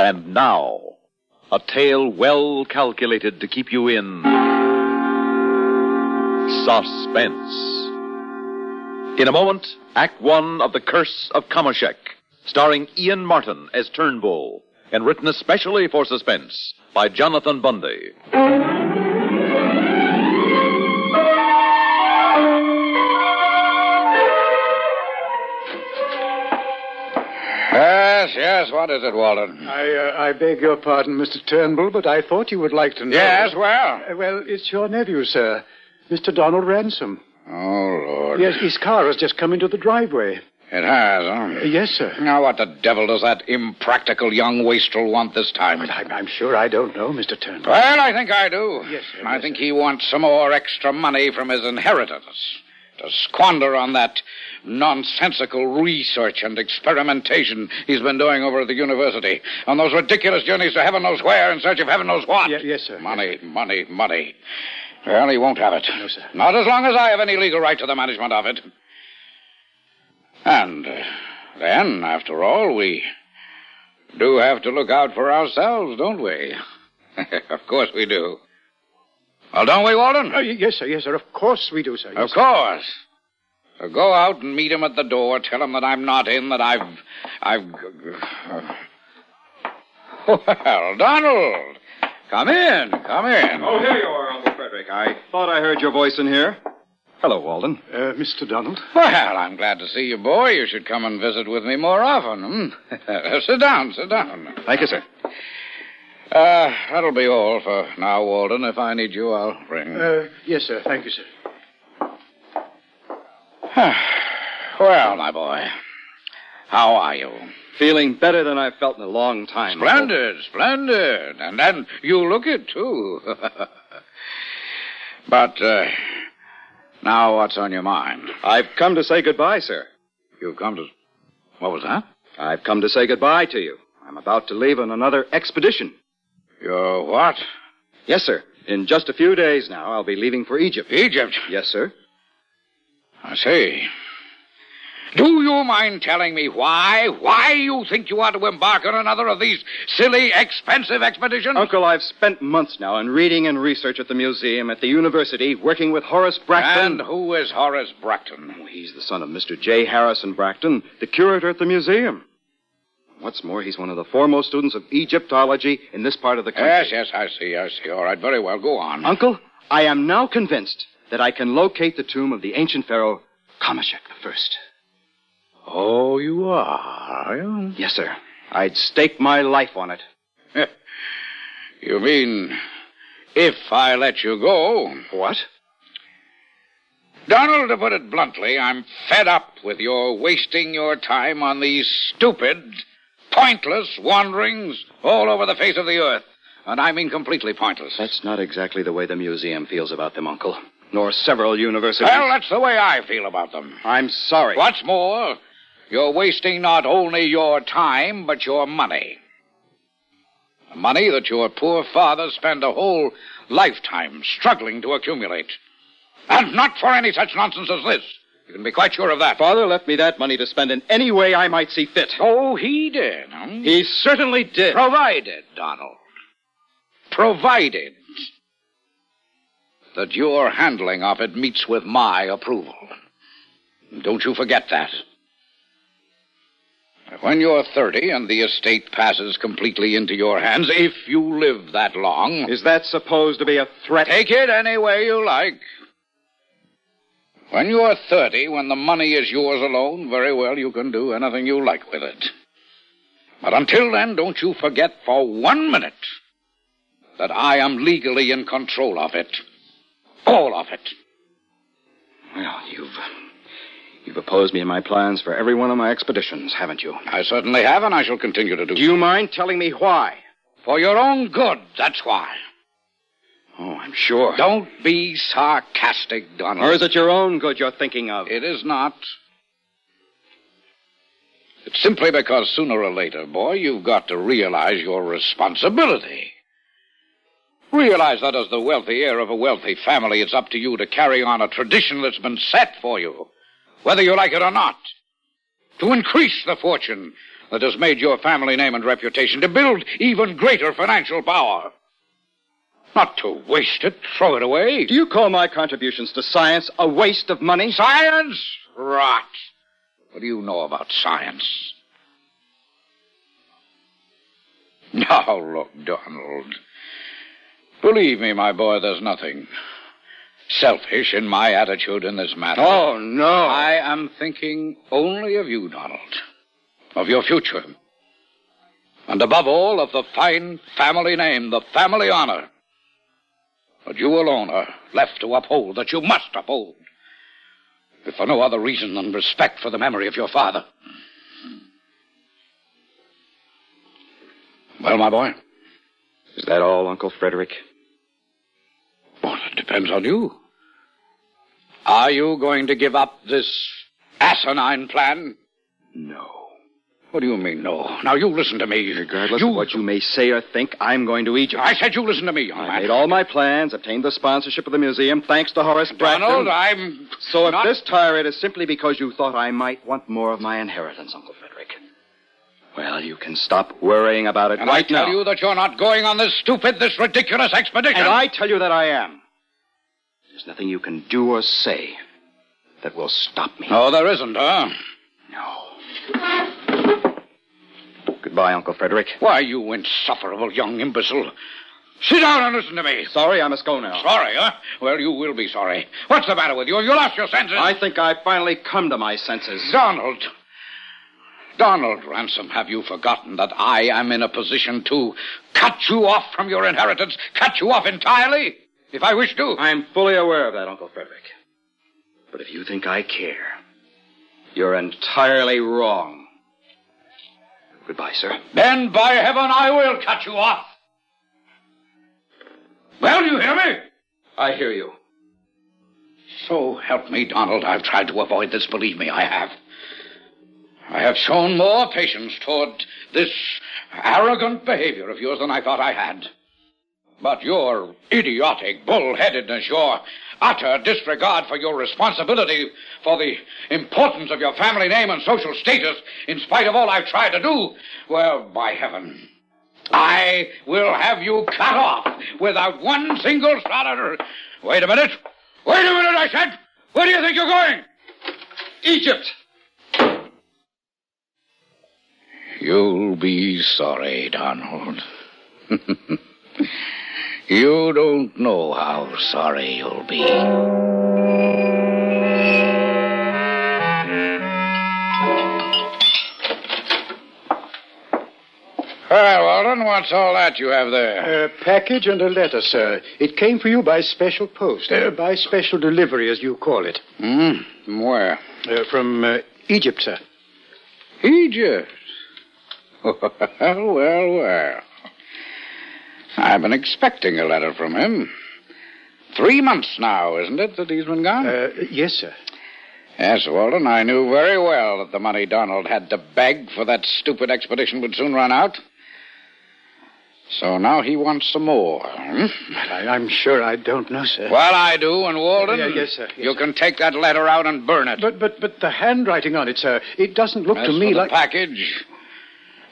And now, a tale well calculated to keep you in suspense. In a moment, Act One of The Curse of Kamoshek, starring Ian Martin as Turnbull, and written especially for suspense by Jonathan Bundy. Yes, yes. What is it, Walden? I, uh, I beg your pardon, Mr. Turnbull, but I thought you would like to know. Yes, well. Uh, well, it's your nephew, sir, Mr. Donald Ransom. Oh, Lord. Yes, his car has just come into the driveway. It has, huh? Uh, yes, sir. Now, what the devil does that impractical young wastrel want this time? But I'm, I'm sure I don't know, Mr. Turnbull. Well, I think I do. Yes, sir, I yes, think sir. he wants some more extra money from his inheritance to squander on that nonsensical research and experimentation he's been doing over at the university, on those ridiculous journeys to heaven knows where in search of heaven knows what. Ye- yes, sir. Money, money, money. Well, he won't have it. No, sir. Not as long as I have any legal right to the management of it. And uh, then, after all, we do have to look out for ourselves, don't we? of course we do. Well, don't we, Walden? Y- yes, sir, yes, sir. Of course we do, sir. Yes, Of course. So go out and meet him at the door. Tell him that I'm not in, that I've. I've. Well, Donald! Come in, come in. Oh, here you are, Uncle Frederick. I thought I heard your voice in here. Hello, Walden. Uh, Mr. Donald? Well, I'm glad to see you, boy. You should come and visit with me more often. Hmm? sit down, sit down. Thank you, sir. Uh, that'll be all for now, Walden. If I need you, I'll ring. Uh, yes, sir. Thank you, sir. well, my boy, how are you? Feeling better than I've felt in a long time. Splendid, splendid. And then you look it, too. but, uh, now what's on your mind? I've come to say goodbye, sir. You've come to. What was that? I've come to say goodbye to you. I'm about to leave on another expedition. You're what? Yes, sir. In just a few days now, I'll be leaving for Egypt. Egypt. Yes, sir. I see. Do you mind telling me why? Why you think you ought to embark on another of these silly, expensive expeditions? Uncle, I've spent months now in reading and research at the museum, at the university, working with Horace Bracton. And who is Horace Bracton? Oh, he's the son of Mr. J. Harrison Bracton, the curator at the museum. What's more, he's one of the foremost students of Egyptology in this part of the country. Yes, yes, I see, I see. All right, very well. Go on. Uncle, I am now convinced that I can locate the tomb of the ancient pharaoh Kamoshek the First. Oh, you are, are you? Yes, sir. I'd stake my life on it. You mean if I let you go? What? Donald, to put it bluntly, I'm fed up with your wasting your time on these stupid, pointless wanderings all over the face of the earth. And I mean completely pointless. That's not exactly the way the museum feels about them, Uncle. Nor several universities. Well, that's the way I feel about them. I'm sorry. What's more, you're wasting not only your time, but your money. The money that your poor father spent a whole lifetime struggling to accumulate. And not for any such nonsense as this. You can be quite sure of that. Father left me that money to spend in any way I might see fit. Oh, he did, huh? He certainly did. Provided, Donald. Provided that your handling of it meets with my approval. Don't you forget that. When you're 30 and the estate passes completely into your hands, if you live that long, Is that supposed to be a threat? take it any way you like. When you're 30, when the money is yours alone, very well, you can do anything you like with it. But until then, don't you forget for one minute that I am legally in control of it. All of it. Well, you've. You've opposed me in my plans for every one of my expeditions, haven't you? I certainly have, and I shall continue to do Do you mind telling me why? For your own good, that's why. Oh, I'm sure. Don't be sarcastic, Donald. Or is it your own good you're thinking of? It is not. It's simply because sooner or later, boy, you've got to realize your responsibility. Realize that as the wealthy heir of a wealthy family, it's up to you to carry on a tradition that's been set for you, whether you like it or not. To increase the fortune that has made your family name and reputation, to build even greater financial power. Not to waste it, throw it away. Do you call my contributions to science a waste of money? Science? Rot. What do you know about science? Now, look, Donald. Believe me, my boy, there's nothing selfish in my attitude in this matter. Oh, no. I am thinking only of you, Donald. Of your future. And above all, of the fine family name, the family honor. That you alone are left to uphold, that you must uphold. If for no other reason than respect for the memory of your father. Well, my boy? Is that all, Uncle Frederick? Well, it depends on you. Are you going to give up this asinine plan? No. What do you mean, no? Now, you listen to me. Regardless you... of what you may say or think, I'm going to Egypt. I said you listen to me, young I man. made all my plans, obtained the sponsorship of the museum, thanks to Horace Bracton. Donald, I'm. So if not... this tirade is simply because you thought I might want more of my inheritance, Uncle Frederick, well, you can stop worrying about it And right I tell now. you that you're not going on this stupid, this ridiculous expedition. And I tell you that I am. There's nothing you can do or say that will stop me. Oh, there isn't, huh? No. Goodbye, Uncle Frederick. Why, you insufferable young imbecile. Sit down and listen to me. Sorry, I must go now. Sorry, huh? Well, you will be sorry. What's the matter with you? Have you lost your senses? I think I've finally come to my senses. Donald. Donald Ransom, have you forgotten that I am in a position to cut you off from your inheritance? Cut you off entirely? If I wish to. I'm fully aware of that, Uncle Frederick. But if you think I care, you're entirely wrong. Goodbye, sir. Then, by heaven, I will cut you off. Well, you hear me? I hear you. So help me, Donald. I've tried to avoid this. Believe me, I have. I have shown more patience toward this arrogant behavior of yours than I thought I had. But your idiotic bullheadedness, your utter disregard for your responsibility for the importance of your family name and social status, in spite of all I've tried to do, well, by heaven, I will have you cut off without one single solitary. Wait a minute. Wait a minute, I said. Where do you think you're going? Egypt! You'll be sorry, Donald. you don't know how sorry you'll be. Well, Walden, what's all that you have there? A package and a letter, sir. It came for you by special post, uh, by special delivery, as you call it. Hmm? From where? Uh, from uh, Egypt, sir. Egypt. Well, well, well. I've been expecting a letter from him. Three months now, isn't it, that he's been gone? Uh, yes, sir. Yes, Walden, I knew very well that the money Donald had to beg for that stupid expedition would soon run out. So now he wants some more. Hmm? I, I'm sure I don't know, sir. Well, I do, and Walden. Yes, sir, yes, you sir. can take that letter out and burn it. But but but the handwriting on it, sir. It doesn't look As to for me the like. package.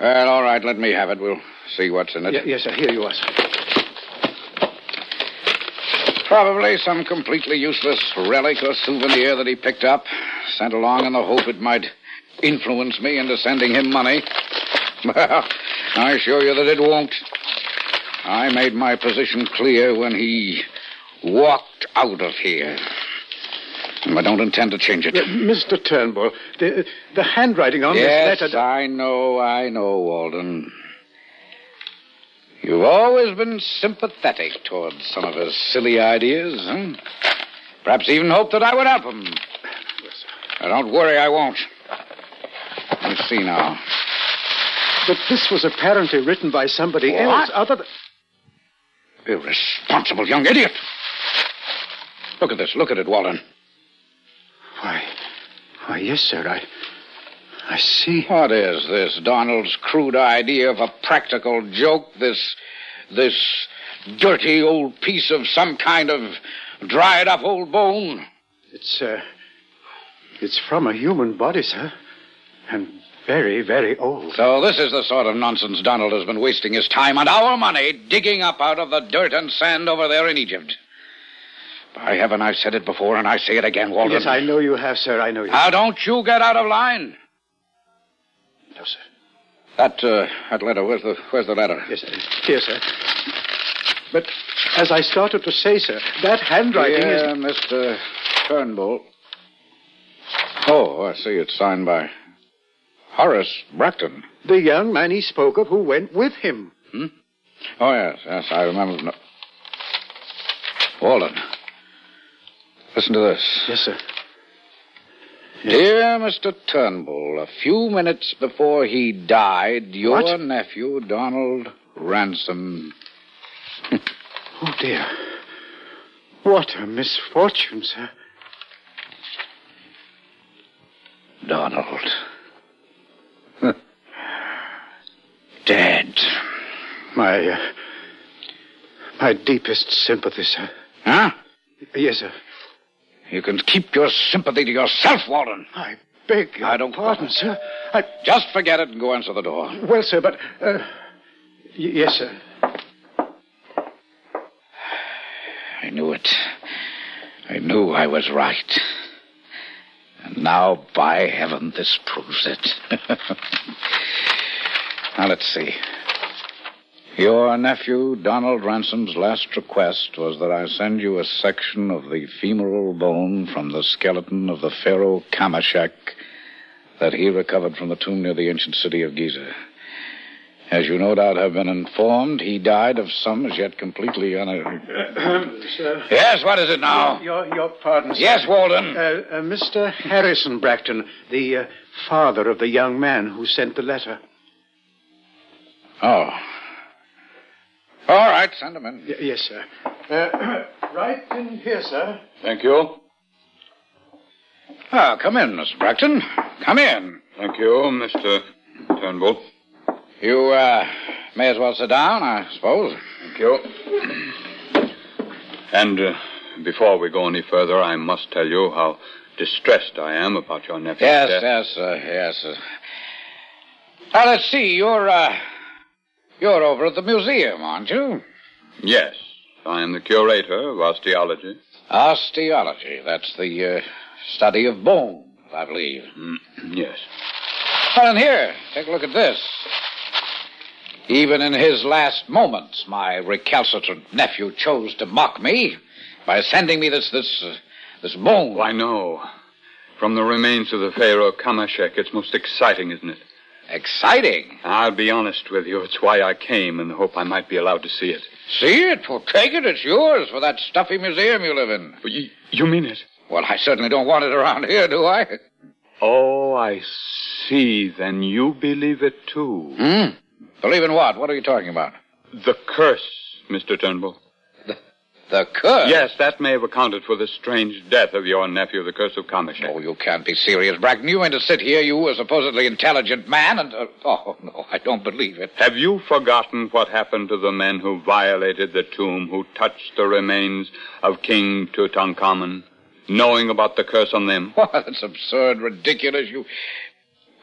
Well, all right, let me have it. We'll see what's in it. Ye- yes, sir. Here you are, sir. Probably some completely useless relic or souvenir that he picked up, sent along in the hope it might influence me into sending him money. Well, I assure you that it won't. I made my position clear when he walked out of here. And I don't intend to change it. Uh, Mr. Turnbull, the the handwriting on yes, this letter. Yes, I know, I know, Walden. You've always been sympathetic towards some of his silly ideas, huh? Perhaps even hoped that I would help him. Now, don't worry, I won't. Let's see now. But this was apparently written by somebody What? else other than. Irresponsible young idiot. Look at this. Look at it, Walden. Why, why, yes, sir. I, I see. What is this? Donald's crude idea of a practical joke? This, this dirty old piece of some kind of dried up old bone? It's uh, it's from a human body, sir, and very, very old. So this is the sort of nonsense Donald has been wasting his time and our money digging up out of the dirt and sand over there in Egypt. By heaven, I've said it before and I say it again, Walden. Yes, I know you have, sir. I know you Now, don't you get out of line. No, sir. That, uh, that letter, where's the, where's the letter? Yes, sir. Here, sir. But as I started to say, sir, that handwriting yeah, is. Mr. Turnbull. Oh, I see. It's signed by Horace Bracton. The young man he spoke of who went with him. Oh, yes, yes, I remember. No. Walden. Listen to this. Yes, sir. Dear Mr. Turnbull, a few minutes before he died, your What? nephew, Donald Ransom. Oh, dear. What a misfortune, sir. Donald. Dead. My, uh, my deepest sympathy, sir. Huh? Yes, sir. You can keep your sympathy to yourself, Walden. I beg your I don't- pardon, sir. I, Just forget it and go answer the door. well, sir, but, uh, y- yes, sir. I knew it. I knew I was right. And now, by heaven, this proves it. now, let's see. Your nephew, Donald Ransom's last request was that I send you a section of the femoral bone from the skeleton of the pharaoh Kamoshek that he recovered from the tomb near the ancient city of Giza. As you no doubt have been informed, he died of some as yet completely un. sir. Yes, what is it now? Your, your pardon, sir. Yes, Walden. Uh, uh, Mr. Harrison Bracton, the uh, father of the young man who sent the letter. Oh. All right, send him in. Y- yes, sir. Uh, right in here, sir. Thank you. Ah, come in, Mr. Bracton. Come in. Thank you, Mr. Turnbull. You, uh, may as well sit down, I suppose. Thank you. And uh, before we go any further, I must tell you how distressed I am about your nephew's Yes, death. yes, uh, yes. Uh. Now, let's see. You're, uh, you're over at the museum, aren't you? Yes, I am the curator of osteology. Osteology. That's the, uh, study of bone, I believe. Mm, yes. Well, and here, take a look at this. Even in his last moments, my recalcitrant nephew chose to mock me by sending me this this uh, this bone. I know. From the remains of the pharaoh Kamoshek, it's most exciting, isn't it? Exciting. I'll be honest with you. It's why I came in the hope I might be allowed to see it. See it? Well, take it. It's yours for that stuffy museum you live in. But you, you mean it? Well, I certainly don't want it around here, do I? Oh, I see. Then you believe it too. Hmm. Believe in what? What are you talking about? The curse, Mr. Turnbull. The curse. Yes, that may have accounted for the strange death of your nephew, the curse of Kamoshek. Oh, you can't be serious, Bracton. You mean to sit here, you, a supposedly intelligent man, and. Uh, oh, no, I don't believe it. Have you forgotten what happened to the men who violated the tomb, who touched the remains of King Tutankhamun, knowing about the curse on them? Why, that's absurd, ridiculous. You.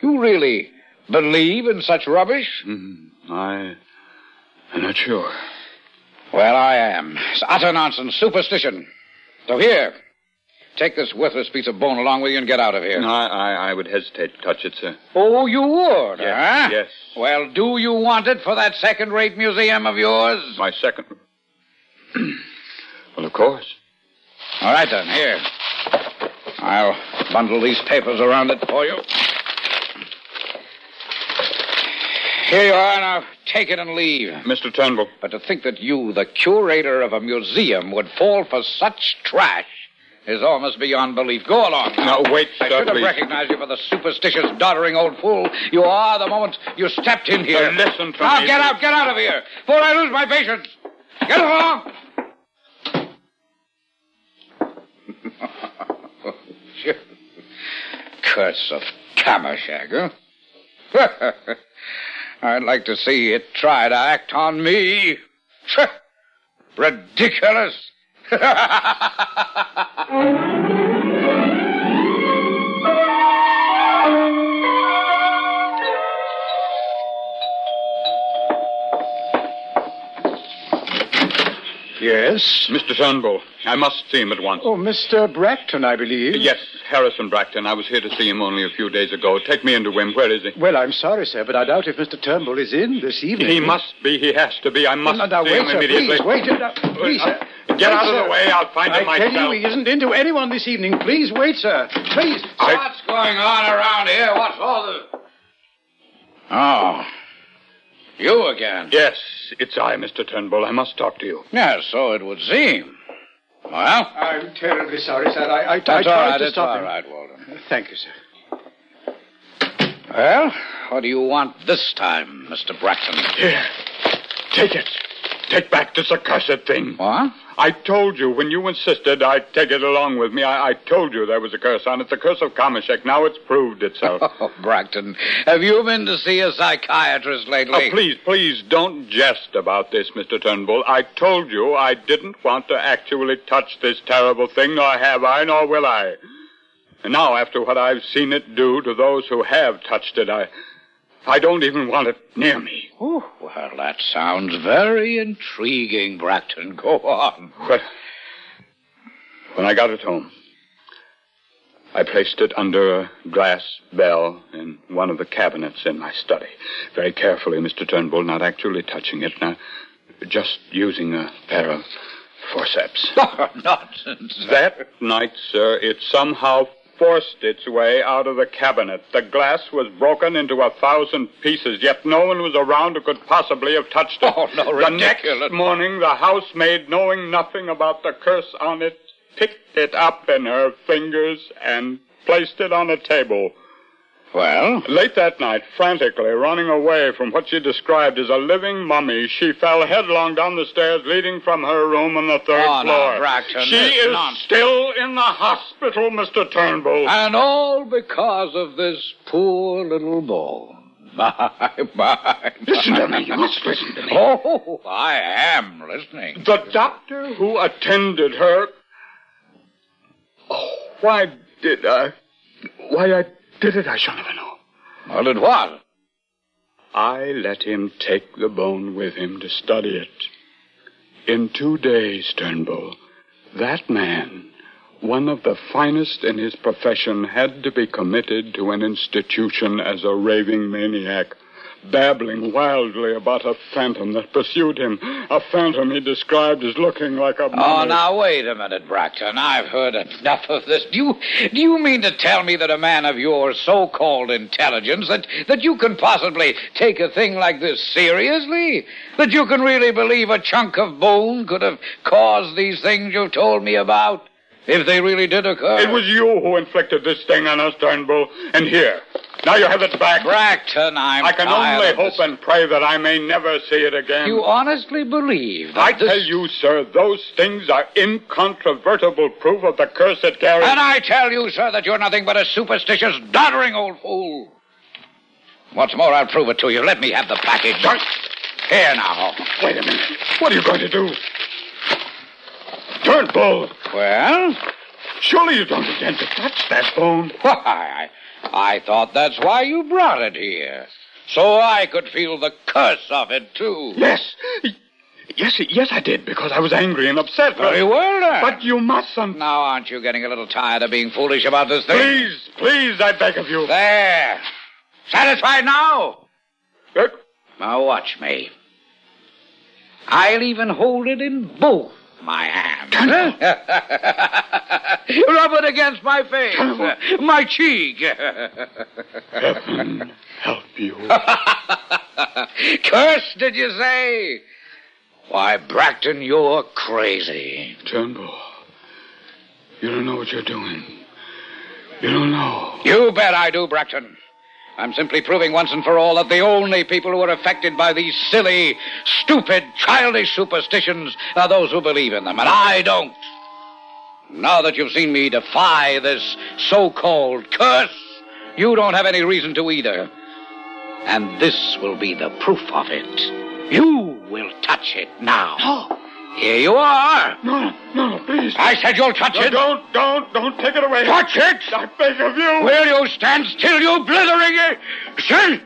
You really believe in such rubbish? Hmm, I. I'm not sure. Well, I am. It's utter nonsense, superstition. So here, take this worthless piece of bone along with you and get out of here. I, I, I would hesitate to touch it, sir. Oh, you would, Yes, huh? yes. Well, do you want it for that second-rate museum of yours? My second. well, of course. All right, then. Here. I'll bundle these papers around it for you. Here you are. Now take it and leave. Mr. Turnbull. But to think that you, the curator of a museum, would fall for such trash is almost beyond belief. Go along. Now, Now, wait, I sir, should have please. recognized you for the superstitious, doddering old fool you are the moment you stepped in here. Sir, listen to now, me. get out, get out of here, before I lose my patience. Get along. Curse of Kamoshek, huh? I'd like to see it try to act on me. Ridiculous. Yes? Mr. Turnbull, I must see him at once. Oh, Mr. Bracton, I believe. Yes, Harrison Bracton. I was here to see him only a few days ago. Take me into him. Where is he? Well, I'm sorry, sir, but I doubt if Mr. Turnbull is in this evening. He must be. He has to be. I must No, no, see wait, him sir, immediately. please, wait. uh, please, sir. Uh, Get Wait, out of sir. the way. I'll find him I myself. tell you, he isn't into anyone this evening. Please wait, sir. Please. I- What's going on around here? What's all the. Oh. You again? Yes, it's I, Mr. Turnbull. I must talk to you. Yes, so it would seem. Well, I'm terribly sorry, sir. I, I, I that's tried all right. to It's stop all him. right, Walden. Thank you, sir. Well, what do you want this time, Mr. Bracton? Here. Take it. Take back this accursed thing. What? I told you when you insisted I'd take it along with me. I, I told you there was a curse on it. The curse of Kamoshek. Now it's proved itself. Oh, Bracton, have you been to see a psychiatrist lately? Oh, please, please don't jest about this, Mr. Turnbull. I told you I didn't want to actually touch this terrible thing, nor have I, nor will I. And now, after what I've seen it do to those who have touched it, I, I don't even want it near me. Oh, well, that sounds very intriguing, Bracton. Go on. But when I got it home, I placed it under a glass bell in one of the cabinets in my study. Very carefully, Mr. Turnbull, not actually touching it, not just using a pair of forceps. Nonsense. That night, sir, it somehow forced its way out of the cabinet. The glass was broken into a thousand pieces, yet no one was around who could possibly have touched it. Oh, no, the ridiculous. next morning, the housemaid, knowing nothing about the curse on it, picked it up in her fingers and placed it on a table. Well, Late that night, frantically running away from what she described as a living mummy, she fell headlong down the stairs leading from her room on the third Oh, floor. Bracton, she this is nonsense. still in the hospital, Mr. Turnbull. and all because of this poor little bone. My, my. Listen to me. You must listen to me. Oh, I am listening. The doctor who attended her. Oh, why did I? Why I did it, I shall never know. Well, it was. I let him take the bone with him to study it. In two days, Turnbull, that man, one of the finest in his profession, had to be committed to an institution as a raving maniac, babbling wildly about a phantom that pursued him, a phantom he described as looking like a Oh, now wait a minute, Bracton. I've heard enough of this. Do you do you mean to tell me that a man of your so-called intelligence that that you can possibly take a thing like this seriously? That you can really believe a chunk of bone could have caused these things you've told me about? If they really did occur. It was you who inflicted this thing on us, Turnbull. And here, now you have it back. Bracton, I'm I can only hope and pray that I may never see it again. You honestly believe that I this... tell you, sir, those things are incontrovertible proof of the curse it carries. And I tell you, sir, that you're nothing but a superstitious, doddering old fool. What's more, I'll prove it to you. Let me have the package. Don't- Here now. Wait a minute. What are you going to do? Turnbull, Well, surely you don't intend to touch that bone. why, I, I thought that's why you brought it here. So I could feel the curse of it, too. Yes. Yes, yes, I did, because I was angry and upset. Very well, then. But you mustn't. Now, aren't you getting a little tired of being foolish about this thing? Please, please, I beg of you. There. Satisfied now? Uh, Now watch me. I'll even hold it in both my hands. Rub it against my face, my cheek. Heaven help you. Curse, did you say? Why, Bracton, you're crazy. Turnbull, you don't know what you're doing. You don't know. You bet I do, Bracton. I'm simply proving once and for all that the only people who are affected by these silly, stupid, childish superstitions are those who believe in them, and I don't. Now that you've seen me defy this so-called curse, you don't have any reason to either. And this will be the proof of it. You will touch it now. No, oh, here you are. No, no, please. I said you'll touch no, it. Don't, don't, don't take it away. Touch it. I beg of you. Will you stand still, you blithering? Eh? Stand,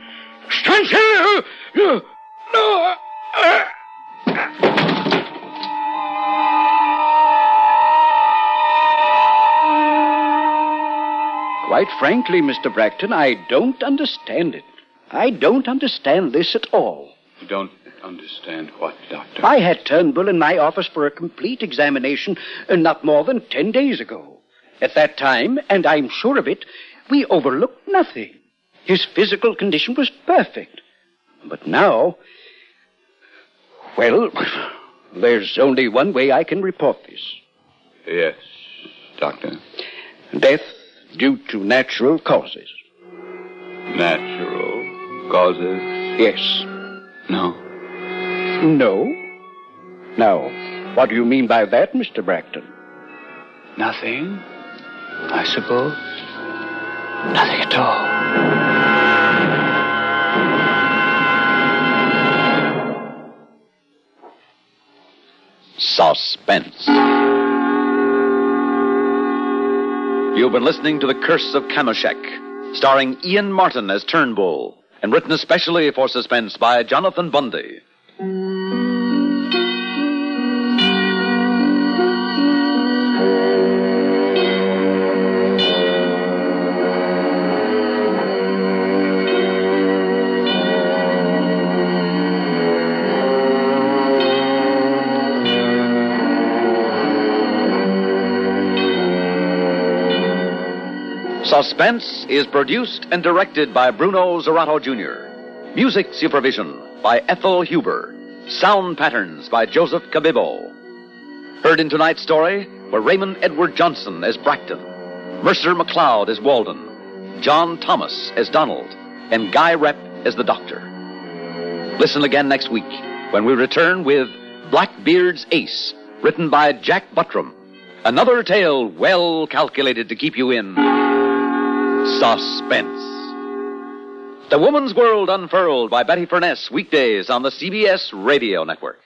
stand still. No. no. Quite frankly, Mr. Bracton, I don't understand it. I don't understand this at all. You don't understand what, Doctor? I had Turnbull in my office for a complete examination uh, not more than ten days ago. At that time, and I'm sure of it, we overlooked nothing. His physical condition was perfect. But now, well, there's only one way I can report this. Yes, Doctor. Death due to natural causes. Natural causes? Yes. No. No? Now, what do you mean by that, Mr. Bracton? Nothing, I suppose. Nothing at all. Suspense. You've been listening to The Curse of Kamoshek, starring Ian Martin as Turnbull, and written especially for suspense by Jonathan Bundy. Suspense is produced and directed by Bruno Zirato Jr. Music supervision by Ethel Huber. Sound patterns by Joseph Cabibbo. Heard in tonight's story were Raymond Edward Johnson as Bracton, Mercer McLeod as Walden, John Thomas as Donald, and Guy Repp as the Doctor. Listen again next week when we return with Blackbeard's Ace, written by Jack Buttram. Another tale well calculated to keep you in suspense. The Woman's World Unfurled by Betty Furness, weekdays on the CBS Radio Network.